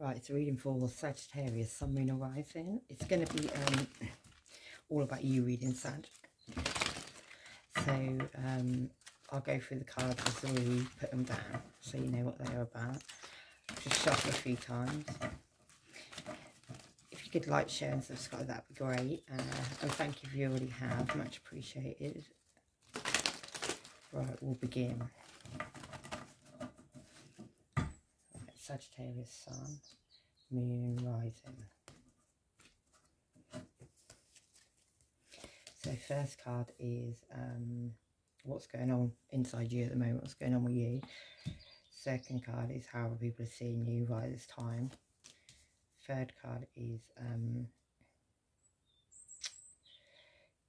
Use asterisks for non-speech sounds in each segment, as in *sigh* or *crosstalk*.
Right, it's a reading for Sagittarius, Sun, Moon, or Rising. It's going to be um, all about you reading Sag. So um, I'll go through the cards as we put them down so you know what they're about. Just shuffle a few times. If you could like, share and subscribe, that'd be great. Uh, and thank you if you already have, much appreciated. Right, we'll begin. Sagittarius Sun, Moon Rising. So first card is um, what's going on inside you at the moment, what's going on with you. Second card is how people are seeing you right this time. Third card is, um,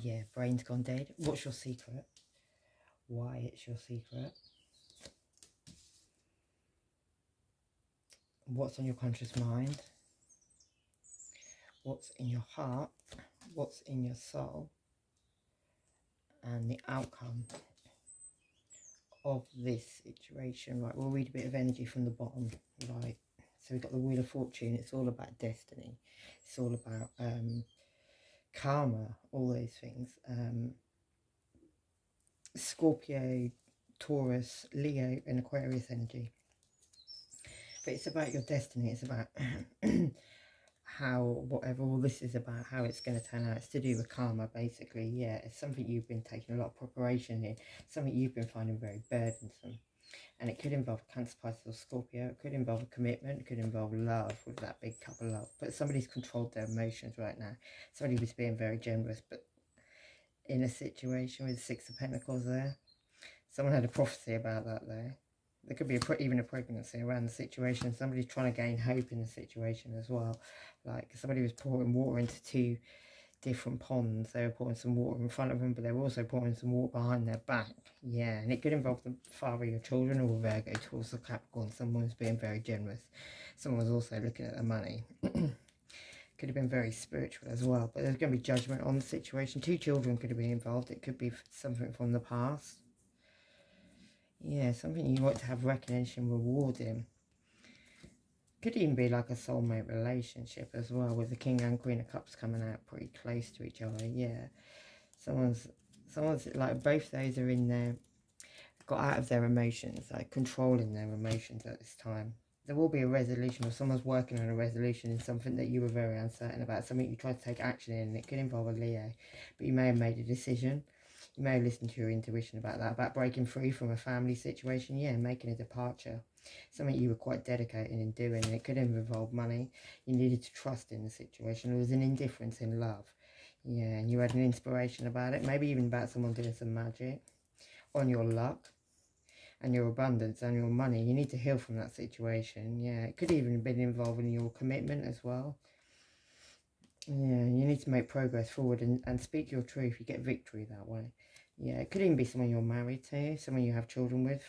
yeah, brain's gone dead. What's your secret? Why it's your secret? What's on your conscious mind, what's in your heart, what's in your soul, and the outcome of this situation. Right, we'll read a bit of energy from the bottom. Right, so we've got the Wheel of Fortune. It's all about destiny. It's all about um, karma, all those things. Um, Scorpio, Taurus, Leo, and Aquarius energy but it's about your destiny. It's about *clears throat* how, whatever all this is about, how it's going to turn out. It's to do with karma, basically. Yeah, it's something you've been taking a lot of preparation in. Something you've been finding very burdensome. And it could involve Cancer, Pisces or Scorpio. It could involve a commitment. It could involve love with that big cup of love. But somebody's controlled their emotions right now. Somebody was being very generous. But in a situation with Six of Pentacles there, someone had a prophecy about that there there could be a, even a pregnancy around the situation. Somebody's trying to gain hope in the situation as well. Like somebody was pouring water into two different ponds. They were pouring some water in front of them, but they were also pouring some water behind their back. Yeah, and it could involve the father of your children or Virgo towards the Capricorn. Someone was being very generous. Someone was also looking at the money. *clears throat* could have been very spiritual as well, but there's going to be judgment on the situation. Two children could have been involved. It could be something from the past yeah, something you want to have recognition, rewarding. Could even be like a soulmate relationship as well, with the King and Queen of Cups coming out pretty close to each other. Yeah, someone's someone's like both those are in there, got out of their emotions, like controlling their emotions at this time. There will be a resolution, or someone's working on a resolution in something that you were very uncertain about, something you tried to take action in. It could involve a Leo, but you may have made a decision you may listen to your intuition about that, about breaking free from a family situation. Yeah, making a departure. Something you were quite dedicated in doing. It could involve money. You needed to trust in the situation. There was an indifference in love. Yeah, and you had an inspiration about it. Maybe even about someone doing some magic on your luck and your abundance and your money. You need to heal from that situation. Yeah, it could even have been involving your commitment as well. Yeah, you need to make progress forward and, and speak your truth. You get victory that way. Yeah, it could even be someone you're married to, someone you have children with.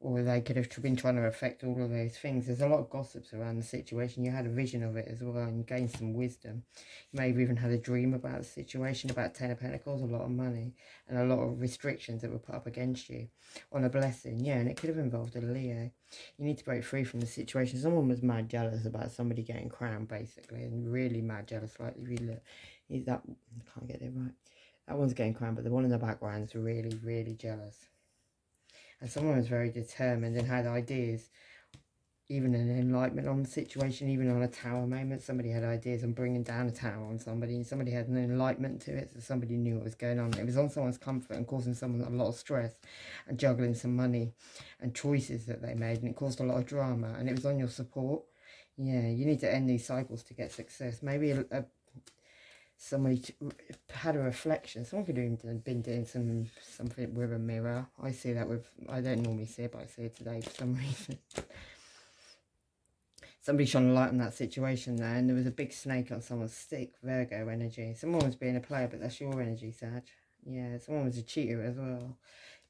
Or they could have been trying to affect all of those things. There's a lot of gossips around the situation. You had a vision of it as well and you gained some wisdom. You may have even had a dream about the situation, about Ten of Pentacles, a lot of money, and a lot of restrictions that were put up against you on a blessing. Yeah, and it could have involved a Leo. You need to break free from the situation. Someone was mad jealous about somebody getting crowned, basically, and really mad jealous. Like, really, is that, I can't get it right that one's getting crowned, but the one in the background is really, really jealous. And someone was very determined and had ideas, even an enlightenment on the situation, even on a tower moment. Somebody had ideas on bringing down a tower on somebody, and somebody had an enlightenment to it, so somebody knew what was going on. It was on someone's comfort and causing someone a lot of stress and juggling some money and choices that they made, and it caused a lot of drama, and it was on your support. Yeah, you need to end these cycles to get success. Maybe a, a somebody had a reflection. Someone could have been doing some something with a mirror. I see that with, I don't normally see it, but I see it today for some *laughs* reason. Somebody shone a light on that situation there, and there was a big snake on someone's stick, Virgo energy. Someone was being a player, but that's your energy, Sag. Yeah, someone was a cheater as well.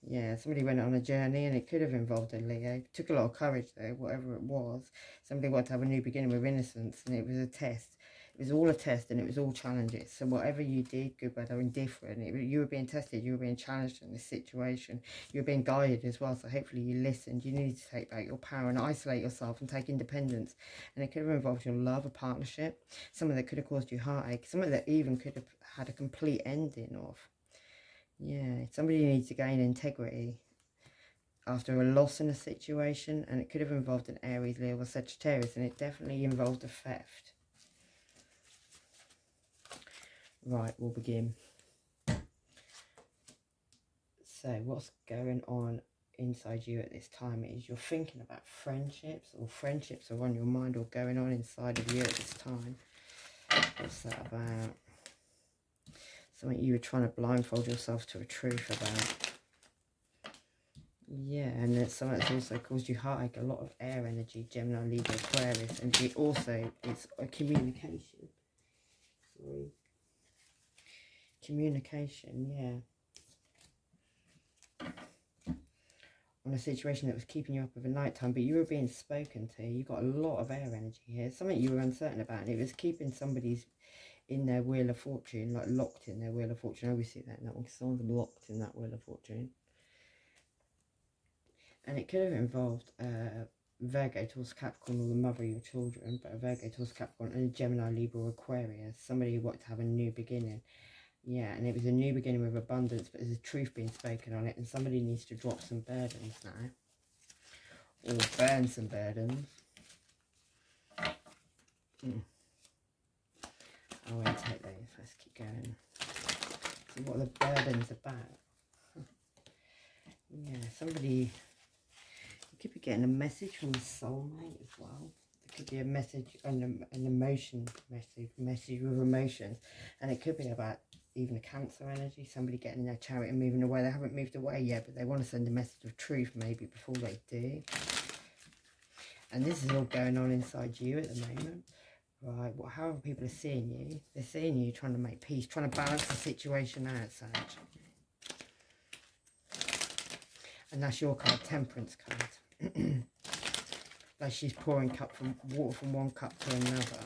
Yeah, somebody went on a journey and it could have involved a Leo. It took a lot of courage though, whatever it was. Somebody wanted to have a new beginning with innocence and it was a test It was all a test and it was all challenges. So whatever you did, good, bad, or indifferent, it, you were being tested. You were being challenged in this situation. You were being guided as well. So hopefully you listened. You needed to take back your power and isolate yourself and take independence. And it could have involved your love, a partnership. something that could have caused you heartache. something that even could have had a complete ending of. Yeah, somebody needs to gain integrity after a loss in a situation and it could have involved an Aries, Leo or Sagittarius and it definitely involved a theft. Right, we'll begin. So what's going on inside you at this time is you're thinking about friendships or friendships are on your mind or going on inside of you at this time. What's that about? Something you were trying to blindfold yourself to a truth about. Yeah, and it's something that's also caused you heartache, a lot of air energy, Gemini, Libra, Aquarius, and it also it's a communication. Sorry communication, yeah. On a situation that was keeping you up over night time, but you were being spoken to. You got a lot of air energy here. Something you were uncertain about. And it was keeping somebody's in their wheel of fortune, like locked in their wheel of fortune. I always see that in that one because someone's locked in that wheel of fortune. And it could have involved uh, Virgo towards Capricorn or the mother of your children, but a Virgo towards Capricorn and a Gemini, Libra, Aquarius. Somebody who wanted to have a new beginning. Yeah, and it was a new beginning with abundance, but there's a truth being spoken on it, and somebody needs to drop some burdens now. Or burn some burdens. Mm. I won't take those, let's keep going. So what the burdens about? *laughs* yeah, somebody, you could be getting a message from a soulmate as well It could be a message, an, an emotion message, message with emotions. And it could be about even a cancer energy, somebody getting in their chariot and moving away. They haven't moved away yet, but they want to send a message of truth maybe before they do. And this is all going on inside you at the moment. Right, well, however people are seeing you, they're seeing you trying to make peace, trying to balance the situation out, Sag. And that's your card, Temperance card. *clears throat* like she's pouring cup from water from one cup to another.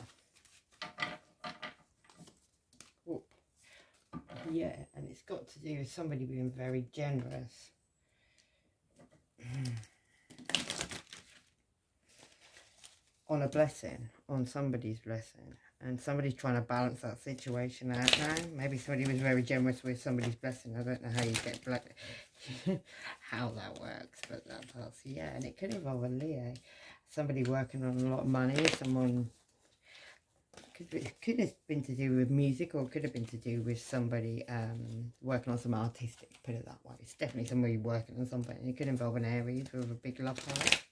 Yeah, and it's got to do with somebody being very generous. *clears throat* on a blessing, on somebody's blessing. And somebody's trying to balance that situation out now. Maybe somebody was very generous with somebody's blessing. I don't know how you get *laughs* how that works, but that does. Yeah, and it could involve a Leo. Somebody working on a lot of money, someone be, could have been to do with music or could have been to do with somebody um, working on some artistic, put it that way. It's definitely somebody working on something. It could involve an Aries with a big love heart.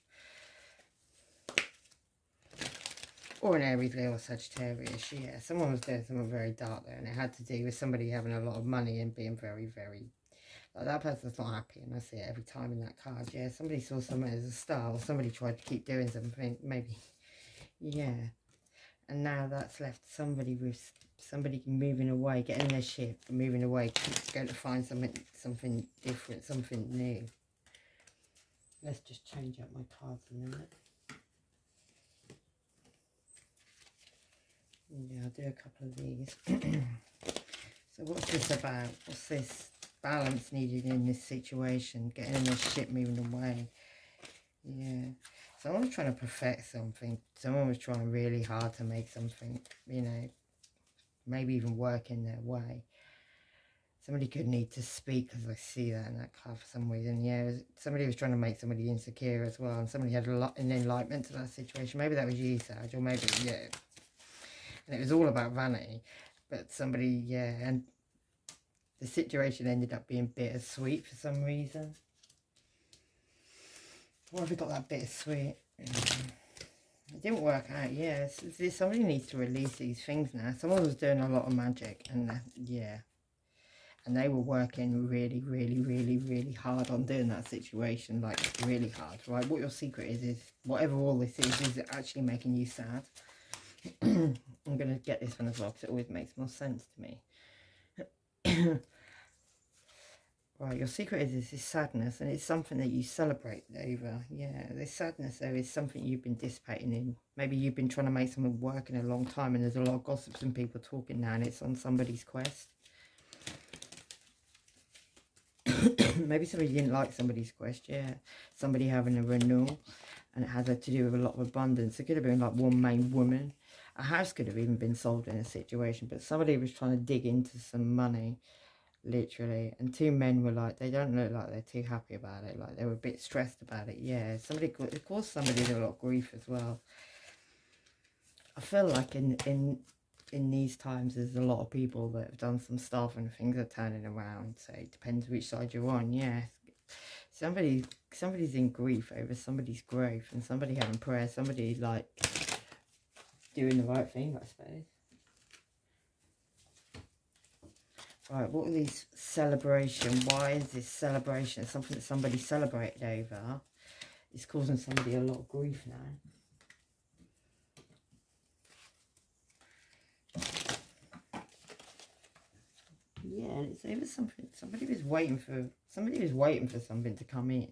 Or an Aries, Leo, Sagittarius, yeah. Someone was doing something very dark there and it had to do with somebody having a lot of money and being very, very... Like that person's not happy and I see it every time in that card, yeah. Somebody saw someone as a star or somebody tried to keep doing something, maybe, yeah and now that's left somebody with somebody moving away, getting their ship, moving away, going to find something something different, something new. Let's just change up my cards a minute. Yeah, I'll do a couple of these. *clears throat* so what's this about? What's this balance needed in this situation? Getting the ship moving away. Yeah. Someone was trying to perfect something. Someone was trying really hard to make something, you know, maybe even work in their way. Somebody could need to speak because I see that in that card for some reason. Yeah, somebody was trying to make somebody insecure as well. And somebody had a lot an enlightenment to that situation. Maybe that was you, Sag, or maybe, yeah. And it was all about vanity. But somebody, yeah, and the situation ended up being bittersweet for some reason. Why have we got that bit of sweet? It didn't work out, yeah. somebody needs to release these things now. Someone was doing a lot of magic and uh, yeah. And they were working really, really, really, really hard on doing that situation. Like, really hard, right? What your secret is, is whatever all this is, is it actually making you sad? *clears throat* I'm going to get this one as well because it always makes more sense to me. *clears throat* Right, your secret is this sadness, and it's something that you celebrate over. Yeah, this sadness, though, is something you've been dissipating in. Maybe you've been trying to make something work in a long time, and there's a lot of gossips and people talking now, and it's on somebody's quest. *coughs* Maybe somebody didn't like somebody's quest, yeah. Somebody having a renewal, and it had to do with a lot of abundance. It could have been like one main woman. A house could have even been sold in a situation, but somebody was trying to dig into some money literally and two men were like they don't look like they're too happy about it like they were a bit stressed about it yeah. Somebody it caused somebody a lot of grief as well. I feel like in in in these times there's a lot of people that have done some stuff and things are turning around so it depends which side you're on yeah. Somebody somebody's in grief over somebody's growth and somebody having prayer somebody like doing the right thing i suppose Right, what are these celebration? Why is this celebration something that somebody celebrated over? It's causing somebody a lot of grief now. Yeah, it's over something. Somebody was waiting for somebody was waiting for something to come in.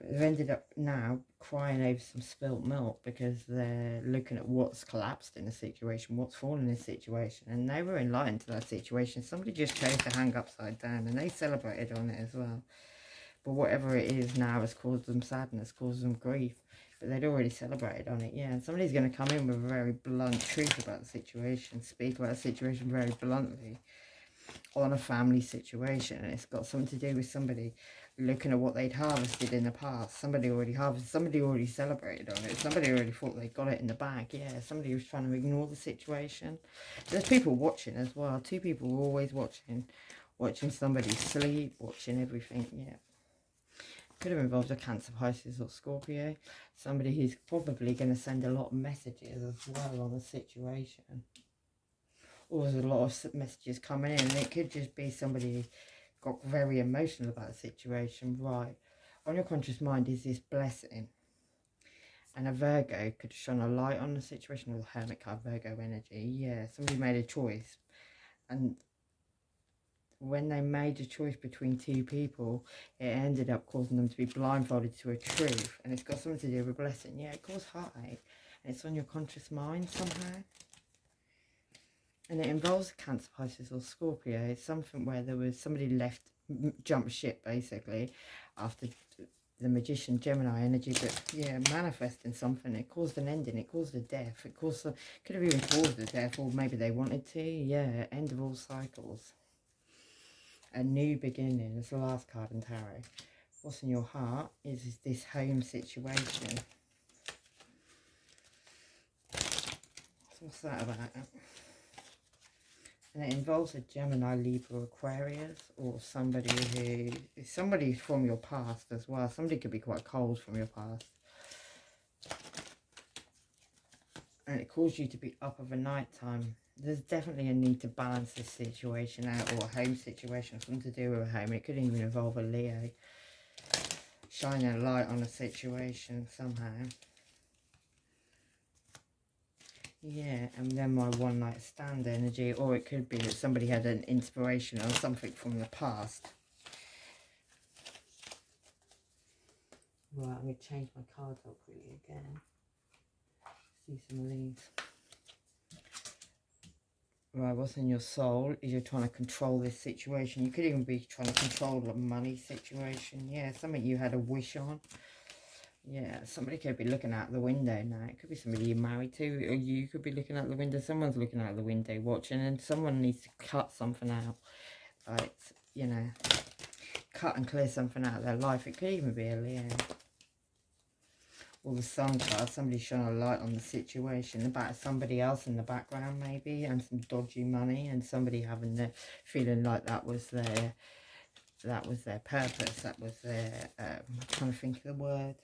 They've ended up now crying over some spilt milk because they're looking at what's collapsed in the situation, what's fallen in the situation. And they were enlightened to that situation. Somebody just chose to hang upside down and they celebrated on it as well. But whatever it is now has caused them sadness, caused them grief. But they'd already celebrated on it, yeah. And somebody's going to come in with a very blunt truth about the situation, speak about the situation very bluntly on a family situation. And it's got something to do with somebody looking at what they'd harvested in the past. Somebody already harvested, somebody already celebrated on it. Somebody already thought they got it in the bag. Yeah, somebody was trying to ignore the situation. There's people watching as well. Two people were always watching, watching somebody sleep, watching everything. Yeah. Could have involved a Cancer, Pisces or Scorpio. Somebody who's probably going to send a lot of messages as well on the situation. Or there's a lot of messages coming in. It could just be somebody got very emotional about the situation. Right, on your conscious mind is this blessing. And a Virgo could shine a light on the situation with Hermit card, Virgo energy. Yeah, somebody made a choice. And when they made a choice between two people, it ended up causing them to be blindfolded to a truth. And it's got something to do with a blessing. Yeah, it caused heartache. And it's on your conscious mind somehow and it involves Cancer, Pisces or Scorpio. It's something where there was somebody left, jump ship basically, after the Magician Gemini energy, but yeah, manifesting something. It caused an ending, it caused a death, it caused a, could have even caused a death, or maybe they wanted to. Yeah, end of all cycles. A new beginning is the last card in tarot. What's in your heart is, is this home situation. So what's that about? And it involves a Gemini, Libra, Aquarius, or somebody who is somebody from your past as well. Somebody could be quite cold from your past. And it caused you to be up of a night time. There's definitely a need to balance this situation out, or a home situation, something to do with a home. It could even involve a Leo shining a light on a situation somehow. Yeah, and then my one night stand energy, or it could be that somebody had an inspiration or something from the past. Right, I'm going to change my cards up really again. See some of these. Right, what's in your soul is you're trying to control this situation. You could even be trying to control the money situation. Yeah, something you had a wish on. Yeah, somebody could be looking out the window now. It could be somebody you're married to, or you could be looking out the window. Someone's looking out the window watching, and someone needs to cut something out. Like, you know, cut and clear something out of their life. It could even be a Leo. Or the sun card, somebody shining a light on the situation about somebody else in the background maybe, and some dodgy money, and somebody having the feeling like that was their, that was their purpose, that was their, um, I'm trying to think of the word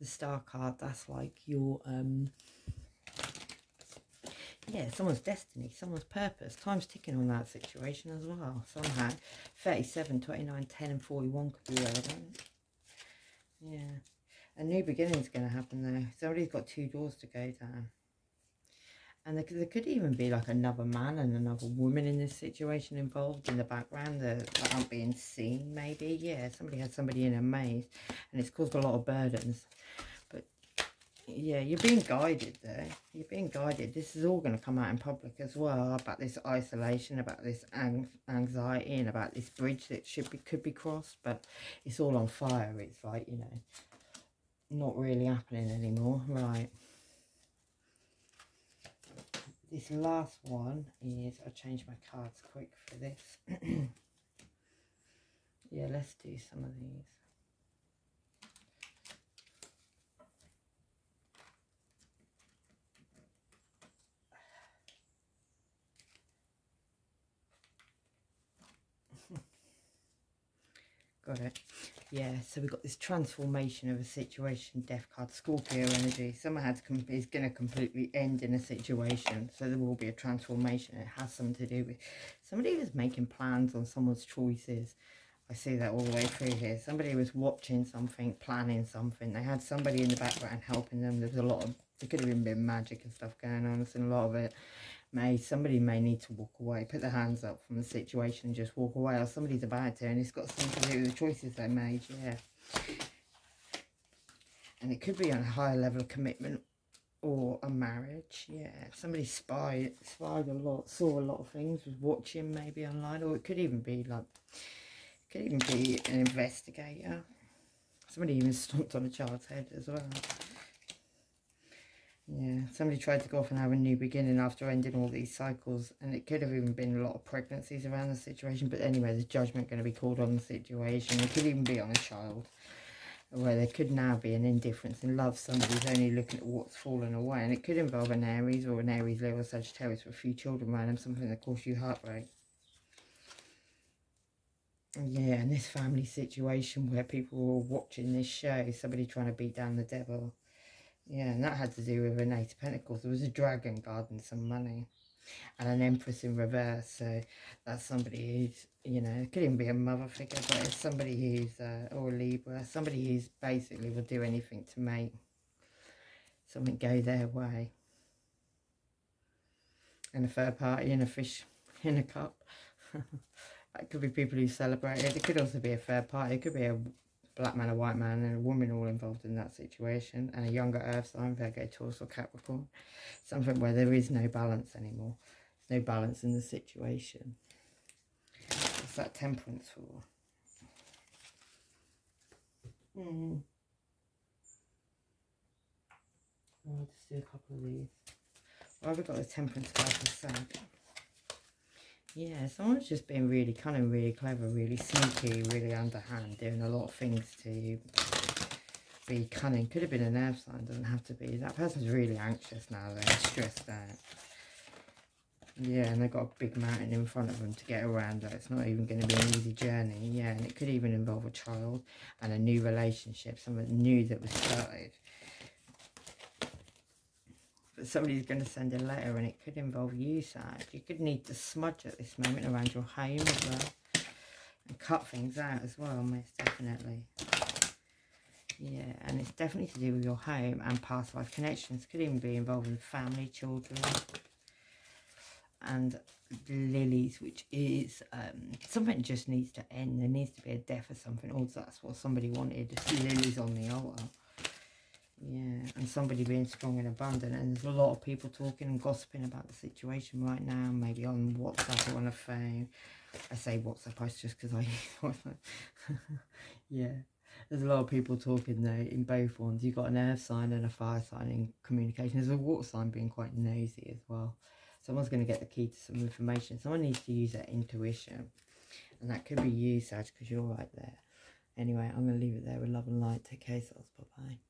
the star card, that's like your, um, yeah, someone's destiny, someone's purpose. Time's ticking on that situation as well, somehow. 37, 29, 10 and 41 could be relevant. Yeah. A new beginning's going to happen there. Somebody's got two doors to go down. And there, there could even be like another man and another woman in this situation involved in the background that, that aren't being seen, maybe. Yeah, somebody had somebody in a maze and it's caused a lot of burdens. But yeah, you're being guided there. You're being guided. This is all going to come out in public as well about this isolation, about this anxiety and about this bridge that should be could be crossed. But it's all on fire. It's like, you know, not really happening anymore. Right this last one is, I'll change my cards quick for this. *clears throat* yeah, let's do some of these. Got it. Yeah, so we've got this transformation of a situation, death card, Scorpio energy. Someone has is going to completely end in a situation. So there will be a transformation. It has something to do with somebody was making plans on someone's choices. I see that all the way through here. Somebody was watching something, planning something. They had somebody in the background helping them. There was a lot of, there could have been magic and stuff going on. Seen a lot of it may somebody may need to walk away, put their hands up from the situation and just walk away, or somebody's about to, and it's got something to do with the choices they made, yeah. And it could be on a higher level of commitment or a marriage, yeah. Somebody spied, spied a lot, saw a lot of things, was watching maybe online, or it could even be like, could even be an investigator. Somebody even stomped on a child's head as well. Yeah, somebody tried to go off and have a new beginning after ending all these cycles. And it could have even been a lot of pregnancies around the situation. But anyway, there's judgment going to be called on the situation. It could even be on a child. Where there could now be an indifference in love. Somebody's only looking at what's fallen away. And it could involve an Aries or an Aries, Leo or Sagittarius with a few children around them. Something that caused you heartbreak. Yeah, and this family situation where people were watching this show. Somebody trying to beat down the devil yeah, and that had to do with an Eight of Pentacles. There was a dragon guarding some money. And an Empress in reverse. So that's somebody who's, you know, could even be a mother figure, but it's somebody who's, uh, or a Libra. Somebody who's basically will do anything to make something go their way. And a third party in a fish in a cup. *laughs* that could be people who celebrate it. It could also be a third party. It could be a black man, a white man, and a woman all involved in that situation, and a younger earth sign, Virgo, Taurus, or Capricorn. Something where there is no balance anymore. There's no balance in the situation. What's that temperance for? Hmm. I'll just do a couple of these. Why have we got the temperance card for sake? Yeah, someone's just been really cunning, really clever, really sneaky, really underhand, doing a lot of things to be cunning. Could have been an nerve sign, doesn't have to be. That person's really anxious now, they're stressed out. Yeah, and they've got a big mountain in front of them to get around. That it's not even going to be an easy journey. Yeah, and it could even involve a child and a new relationship, something new that was started somebody's going to send a letter and it could involve you, Sag. You could need to smudge at this moment around your home as well. And cut things out as well, most definitely. Yeah, and it's definitely to do with your home and past life connections. Could even be involving family, children. And lilies, which is um, something just needs to end. There needs to be a death or something. Also, that's what somebody wanted. Lilies on the altar. Yeah, and somebody being strong and abundant. And there's a lot of people talking and gossiping about the situation right now. Maybe on WhatsApp or on a phone. I say WhatsApp I just because I *laughs* yeah. There's a lot of people talking there in both ones. You've got an earth sign and a fire sign in communication. There's a water sign being quite nosy as well. Someone's going to get the key to some information. Someone needs to use their intuition. And that could be you, Sag, because you're right there. Anyway, I'm going to leave it there with love and light. Take care, Bye-bye.